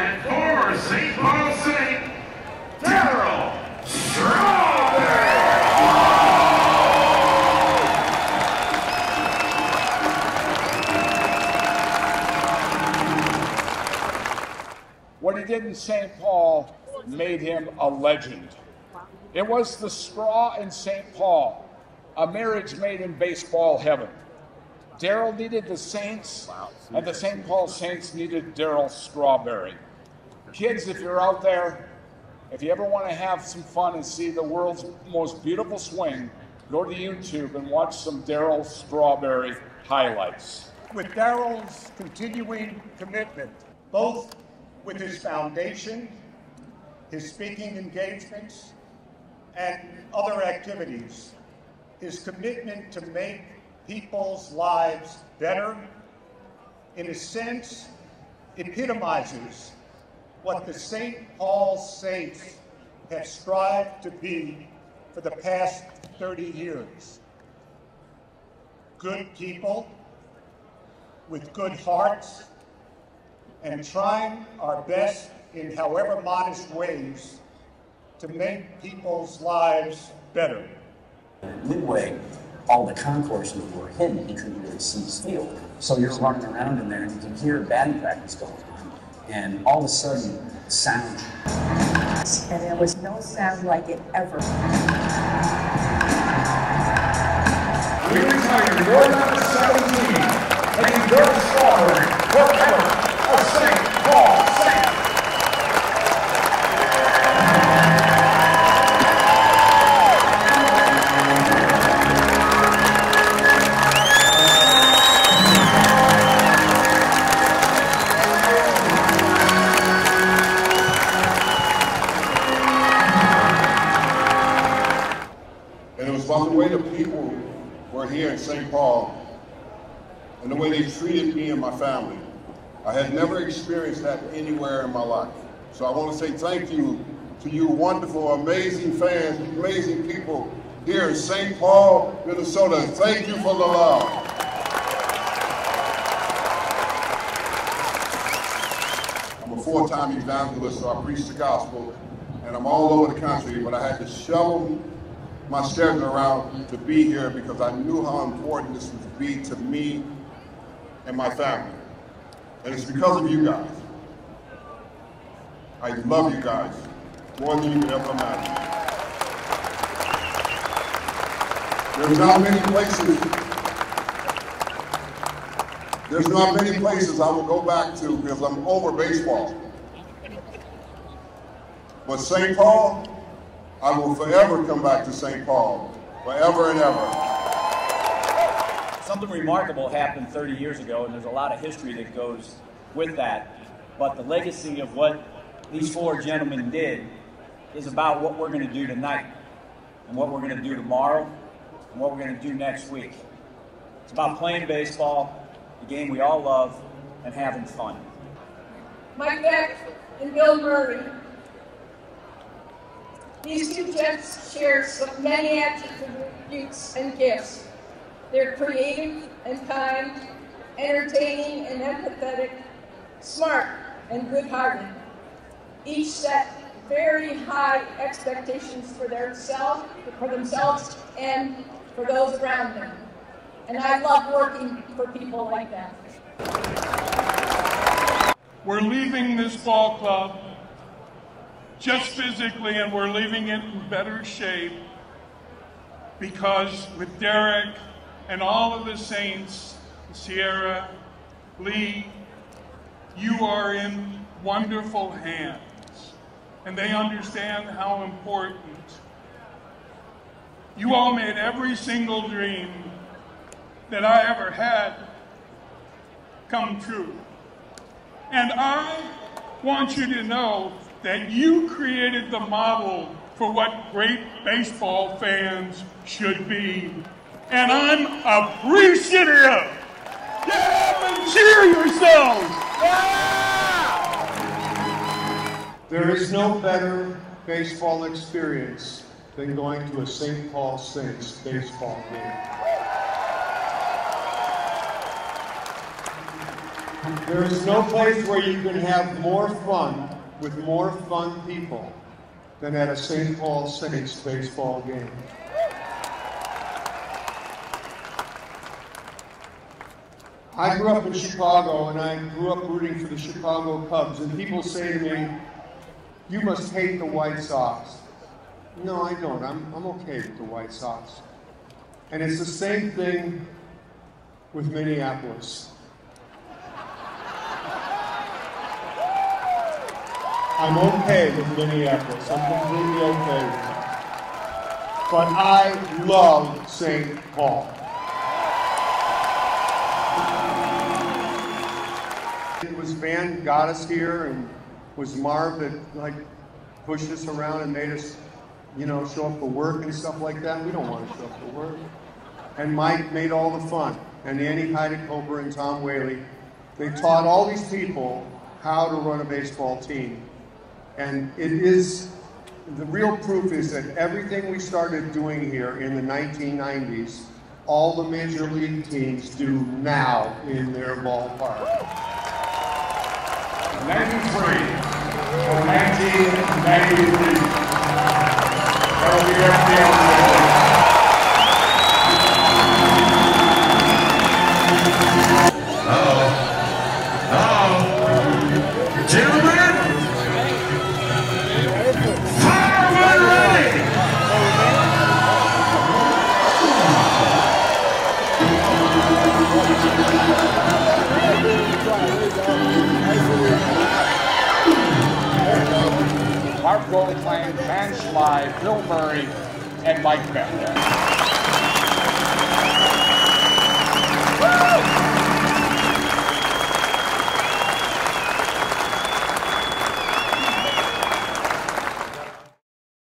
and former St. Paul Saint, Darryl Strawberry. What he did in St. Paul made him a legend. It was the straw in St. Paul, a marriage made in baseball heaven. Darryl needed the Saints, and the St. Paul Saints needed Darryl Strawberry. Kids, if you're out there, if you ever want to have some fun and see the world's most beautiful swing, go to YouTube and watch some Darryl Strawberry highlights. With Darryl's continuing commitment, both with his foundation, his speaking engagements, and other activities, his commitment to make people's lives better, in a sense, epitomizes what the St. Paul Saints have strived to be for the past 30 years. Good people with good hearts and trying our best in however modest ways to make people's lives better. Midway, all the concourses were hidden. You couldn't really see the field. So you're running around in there and you can hear batting practice going on. And all of a sudden, sound. And there was no sound like it ever. We retire your number 17, making Darryl And it was about the way the people were here in St. Paul and the way they treated me and my family. I had never experienced that anywhere in my life. So I want to say thank you to you wonderful, amazing fans, amazing people here in St. Paul, Minnesota. Thank you for the love. I'm a four-time evangelist, so I preach the gospel, and I'm all over the country, but I had to shovel my schedule around to be here because I knew how important this would be to me and my family. And it's because of you guys. I love you guys more than you could ever imagine. There's not many places, there's not many places I will go back to because I'm over baseball. But St. Paul, I will forever come back to St. Paul, forever and ever. Something remarkable happened 30 years ago, and there's a lot of history that goes with that. But the legacy of what these four gentlemen did is about what we're going to do tonight, and what we're going to do tomorrow, and what we're going to do next week. It's about playing baseball, the game we all love, and having fun. Mike Veeck and Bill Murray. These two gents share so many attributes and gifts. They're creative and kind, entertaining and empathetic, smart and good-hearted. Each set very high expectations for themselves, for themselves and for those around them. And I love working for people like that. We're leaving this ball club just physically, and we're leaving it in better shape because with Derek and all of the Saints, Sierra, Lee, you are in wonderful hands. And they understand how important. You all made every single dream that I ever had come true. And I want you to know that you created the model for what great baseball fans should be. And I'm appreciative. Get up and cheer yourselves. There is no better baseball experience than going to a St. Paul Saints baseball game. There is no place where you can have more fun with more fun people than at a St. Paul Saints baseball game. I grew up in Chicago and I grew up rooting for the Chicago Cubs, and people say to me, You must hate the White Sox. No, I don't. I'm, I'm okay with the White Sox. And it's the same thing with Minneapolis. I'm okay with Minneapolis. I'm completely okay with it. But I love St. Paul. It was Van got us here, and was Marv that like pushed us around and made us, you know, show up for work and stuff like that. We don't want to show up for work. And Mike made all the fun, and Annie Huidekoper and Tom Whaley. They taught all these people how to run a baseball team. And it is, the real proof is that everything we started doing here in the 1990s, all the major league teams do now in their ballpark. 93 or 1993. That will be every Goldklang, Van Schley, Bill Murray, and Mike Veeck.